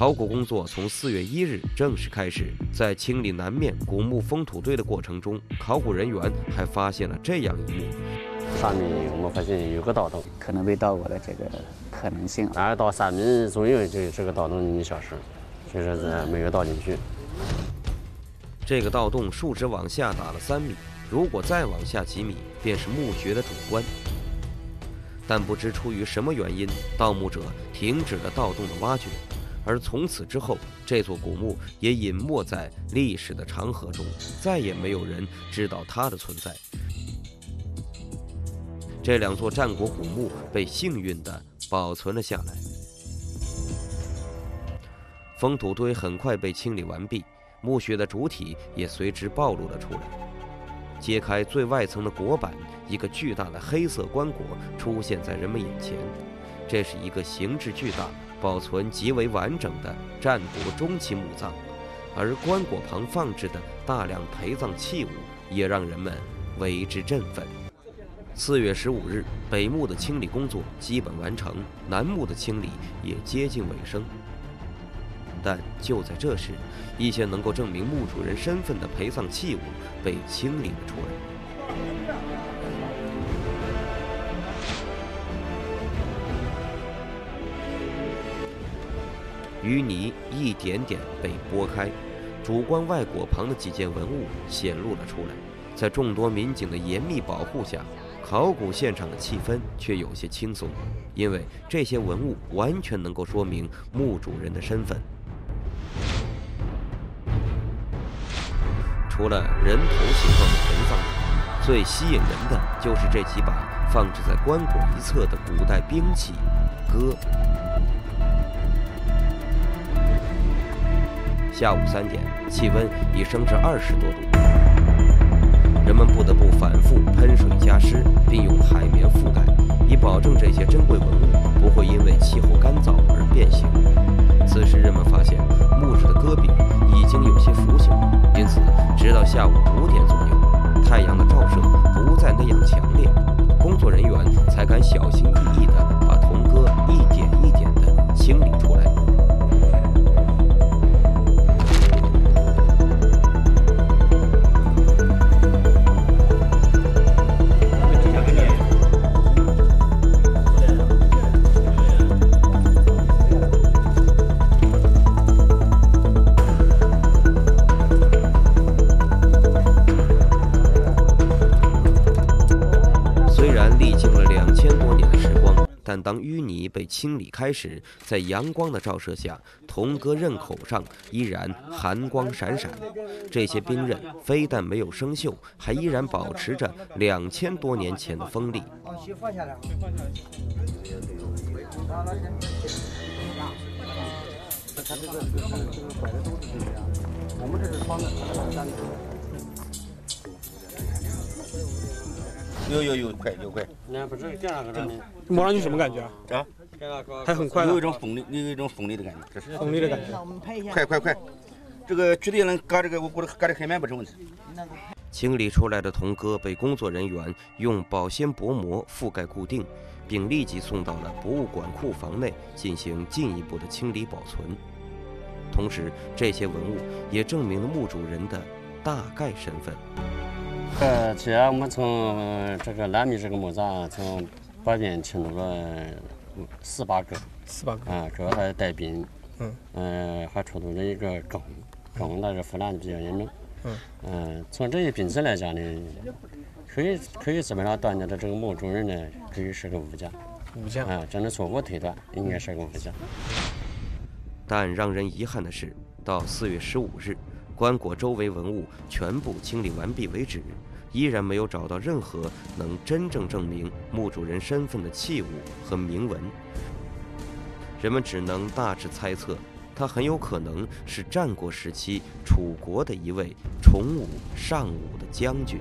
考古工作从四月一日正式开始，在清理南面古墓封土堆的过程中，考古人员还发现了这样一幕：上面我们发现有个盗洞，可能被盗过的这个可能性。大概到三米左右，这这个盗洞一小时，所以说是没有盗进去。这个盗洞竖直往下打了三米，如果再往下几米，便是墓穴的主棺。但不知出于什么原因，盗墓者停止了盗洞的挖掘。而从此之后，这座古墓也隐没在历史的长河中，再也没有人知道它的存在。这两座战国古墓被幸运地保存了下来。封土堆很快被清理完毕，墓穴的主体也随之暴露了出来。揭开最外层的椁板，一个巨大的黑色棺椁出现在人们眼前。这是一个形制巨大。保存极为完整的战国中期墓葬，而棺椁旁放置的大量陪葬器物也让人们为之振奋。四月十五日，北墓的清理工作基本完成，南墓的清理也接近尾声。但就在这时，一些能够证明墓主人身份的陪葬器物被清理了出来。淤泥一点点被拨开，主棺外椁旁的几件文物显露了出来。在众多民警的严密保护下，考古现场的气氛却有些轻松，因为这些文物完全能够说明墓主人的身份。除了人头形状的陪葬，最吸引人的就是这几把放置在棺椁一侧的古代兵器——戈。下午三点，气温已升至二十多度，人们不得不反复喷水加湿，并用海绵覆盖，以保证这些珍贵文物不会因为气候干燥而变形。此时，人们发现木质的戈壁已经有些腐朽，因此，直到下午虽然历经了两千多年的时光但当淤泥被清理开时，在阳光的照射下，铜戈刃口上依然寒光闪闪。这些兵刃非但没有生锈，还依然保持着两千多年前的锋利。我们这是放的有有有快有快，那不是干啥个摸上去什么感觉啊？啊，还很快，有一种锋利，有一种锋利的感觉，这是锋利的感觉。快快快，这个绝对能割这个，我估计割的很慢不成问题。清理出来的铜戈被工作人员用保鲜薄膜覆盖固定，并立即送到了博物馆库房内进行进一步的清理保存。同时，这些文物也证明了墓主人的大概身份。呃，主要我们从这个南面这个墓葬，从北边迁走了四八个，四八个。啊，主要还带兵，嗯，嗯，还出土了一个弓，弓那是腐烂的比较严重，嗯，嗯，从这些兵器来讲呢，可以可以基本上断定的这个墓主人呢，可以是个武将，武将。啊，只能初步推断应该是个武将。但让人遗憾的是，到四月十五日。棺椁周围文物全部清理完毕为止，依然没有找到任何能真正证明墓主人身份的器物和铭文。人们只能大致猜测，他很有可能是战国时期楚国的一位崇武尚武的将军。